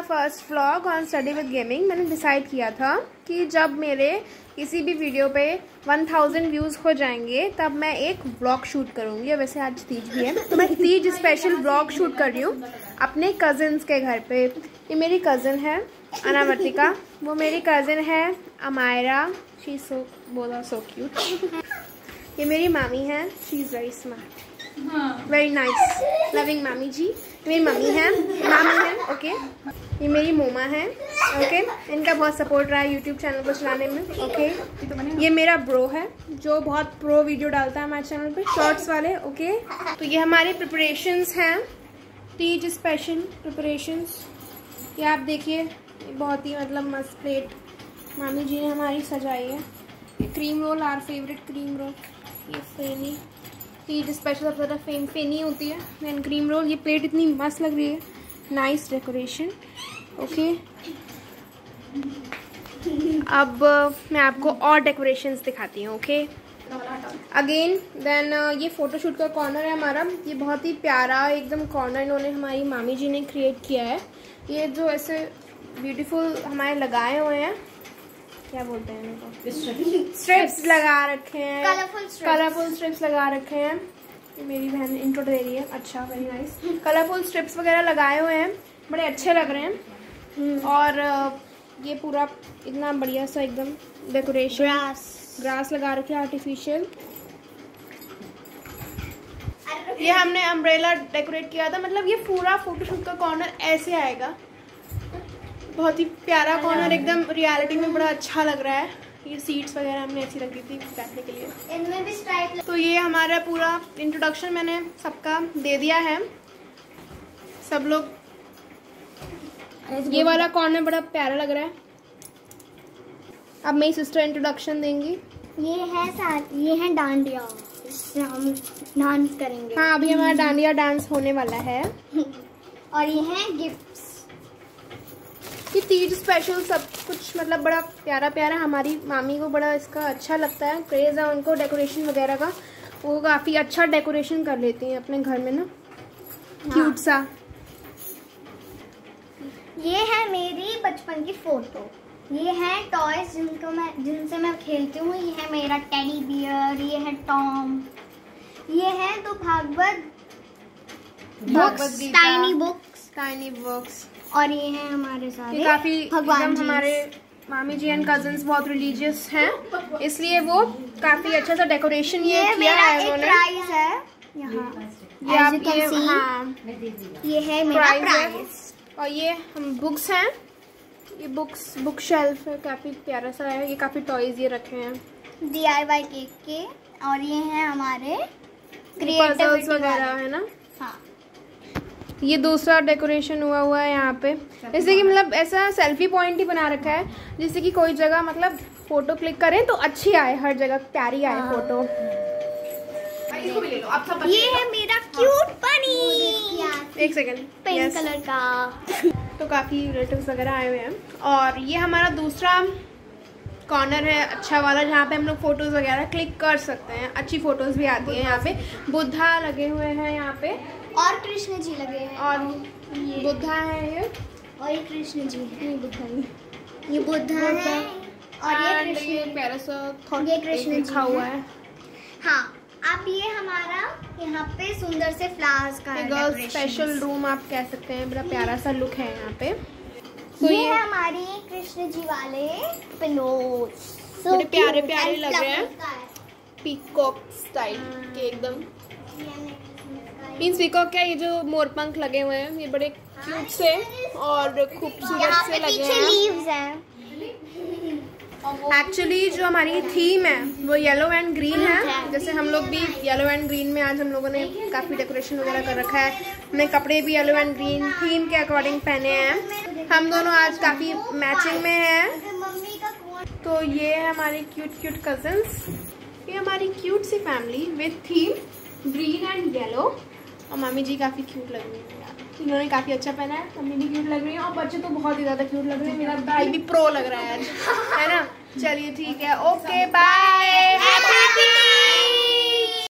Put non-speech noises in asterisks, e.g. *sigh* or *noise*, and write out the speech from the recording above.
मेरा first vlog on study with gaming मैंने decide किया था कि जब मेरे किसी भी वीडियो पे 1000 व्यूज़ हो जाएँगे तब मैं एक व्लॉग शूट करूँगी। वैसे आज तीज भी है। तो मैं तीज स्पेशल व्लॉग शूट कर रही हूँ अपने कज़न्स के घर पे। ये मेरी कज़न है अनावर्तिका। वो मेरी कज़न है अमायरा। शी सो बोला सो क्यूट ये मेरी मामी है। She is very smart very nice loving मामी जी। मेरी मम्मी है। मामी है ओके ये मेरी मोमा है ओके इनका बहुत सपोर्ट रहा है यूट्यूब चैनल को चलाने में ओके ये मेरा ब्रो है, जो बहुत प्रो वीडियो डालता है हमारे चैनल पे शॉर्ट्स वाले ओके तो ये हमारे प्रिपरेशंस हैं, तीज स्पेशल प्रिपरेशंस ये आप देखिए बहुत ही मतलब मस्त प्लेट मामी जी ने हमारी सजाई है। Cream roll are favourite cream roll ये फेनी, तीज स्पेशल सबसे ज़्यादा फेनी होती है देन क्रीम रोल ये प्लेट इतनी मस्त लग रही है। नाइस डेकोरेशन ओके अब मैं आपको और डेकोरेशंस दिखाती हूँ ओके अगेन देन ये फ़ोटोशूट का कॉर्नर है हमारा। ये बहुत ही प्यारा एकदम कॉर्नर इन्होंने हमारी मामी जी ने क्रिएट किया है। ये जो ऐसे ब्यूटीफुल हमारे लगाए हुए हैं क्या बोलते हैं इनको? स्ट्रिप्स लगा रखे हैं। कलरफुल स्ट्रिप्स लगा रखे हैं। ये मेरी बहन इंट्रो दे रही है। अच्छा वेरी नाइस कलरफुल स्ट्रिप्स वगैरह लगाए हुए हैं। बड़े अच्छे लग रहे हैं। और ये पूरा इतना बढ़िया सा एकदम डेकोरेशन ग्रास ग्रास लगा रखे आर्टिफिशियल ये हमने अम्ब्रेला डेकोरेट किया था मतलब ये पूरा फोटोशूट का कॉर्नर ऐसे आएगा। बहुत ही प्यारा कॉर्नर एकदम रियलिटी में बड़ा अच्छा लग रहा है। ये सीट्स वगैरह हमने ऐसी रखी थी बैठने के लिए। इनमें भी स्ट्राइप तो ये हमारा पूरा इंट्रोडक्शन मैंने सबका दे दिया है। सब लोग ये वाला कॉर्नर बड़ा प्यारा लग रहा है। अब मेरी सिस्टर इंट्रोडक्शन देंगी। ये है साथ ये है डांडिया। हम डांस करेंगे। हाँ अभी हमारा डांडिया डांस होने वाला है। *laughs* और ये है गिफ्ट्स कि तीज स्पेशल सब कुछ मतलब बड़ा प्यारा प्यारा हमारी मामी को बड़ा इसका अच्छा लगता है। क्रेज़ है उनको डेकोरेशन वगैरह का। वो काफ़ी अच्छा डेकोरेशन कर लेती हैं अपने घर में ना। हाँ। क्यूट सा। ये है मेरी बचपन की फ़ोटो। ये है टॉयज जिनको मैं जिनसे मैं खेलती हूँ। ये है मेरा टेडी बियर ये है टॉम ये है तो Bhagavat books tiny books tiny books और ये है हमारे सारे काफ़ी भगवान हमारे मामी जी एंड कज़न बहुत रिलीजियस हैं। इसलिए वो काफ़ी अच्छा सा डेकोरेशन ये, ये किया है उन्होंने। है यहाँ। ये आप ये हाँ। ये है मेरा प्राइस और ये हम बुक्स हैं। ये बुक्स बुक शेल्फ है काफ़ी प्यारा सा है। ये काफ़ी टॉयज ये रखे हैं। डी आई वाई केक के और ये हैं हमारे क्रिएटिव वगैरह है ना? हाँ। ये दूसरा डेकोरेशन हुआ हुआ है यहाँ पे। जैसे कि मतलब ऐसा सेल्फी पॉइंट ही बना रखा है जिससे कि कोई जगह मतलब फ़ोटो क्लिक करें तो अच्छी आए हर जगह प्यारी आए फ़ोटो हाँ। ये है मेरा क्यूट पनी एक सेकंड पिंक कलर का। तो काफ़ी रिलेटिव्स वगैरह आए हुए हैं। और ये हमारा दूसरा कॉर्नर है अच्छा वाला जहाँ पे हम लोग फ़ोटोज़ वगैरह क्लिक कर सकते हैं। अच्छी फ़ोटोज़ भी आती हैं यहाँ पे। बुद्धा लगे हुए हैं यहाँ पे। और कृष्ण जी लगे हैं। और ये। बुद्धा है ये। और ये कृष्ण जी है। ये बुद्धा ही ये बुद्धा है और ये कृष्ण ये कृष्ण लिखा हुआ है। हाँ। अब ये हमारा यहाँ पे सुंदर से फ्लावर्स का गर्ल्स स्पेशल रूम आप कह सकते हैं बड़ा प्यारा सा लुक है यहाँ पे। तो ये, ये है हमारी कृष्ण जी वाले पिलोस बड़े प्यारे प्यारे लग रहे हैं। पीकॉक स्टाइल के एकदम। मीन्स पीकॉक क्या ये। जो मोर पंख लगे हुए हैं ये बड़े क्यूट से और खूबसूरत से लगे हैं। एक्चुअली जो हमारी थीम है, वो येलो एंड ग्रीन है। जैसे हम लोग भी येलो एंड ग्रीन में आज हम लोगों ने काफ़ी डेकोरेशन वगैरह कर रखा है। हमने कपड़े भी येलो एंड ग्रीन थीम के अकॉर्डिंग पहने हैं। हम दोनों आज काफ़ी मैचिंग में हैं। तो ये है हमारी क्यूट क्यूट कजन्स ये हमारी cute C family with theme green and yellow और मम्मी जी काफ़ी क्यूट लग रही है इन्होंने काफ़ी अच्छा पहना है। मम्मी भी क्यूट लग रही है और बच्चे तो बहुत ही ज़्यादा क्यूट लग रहे हैं। मेरा भाई भी प्रो लग रहा है। है ना? चलिए ठीक है। Okay bye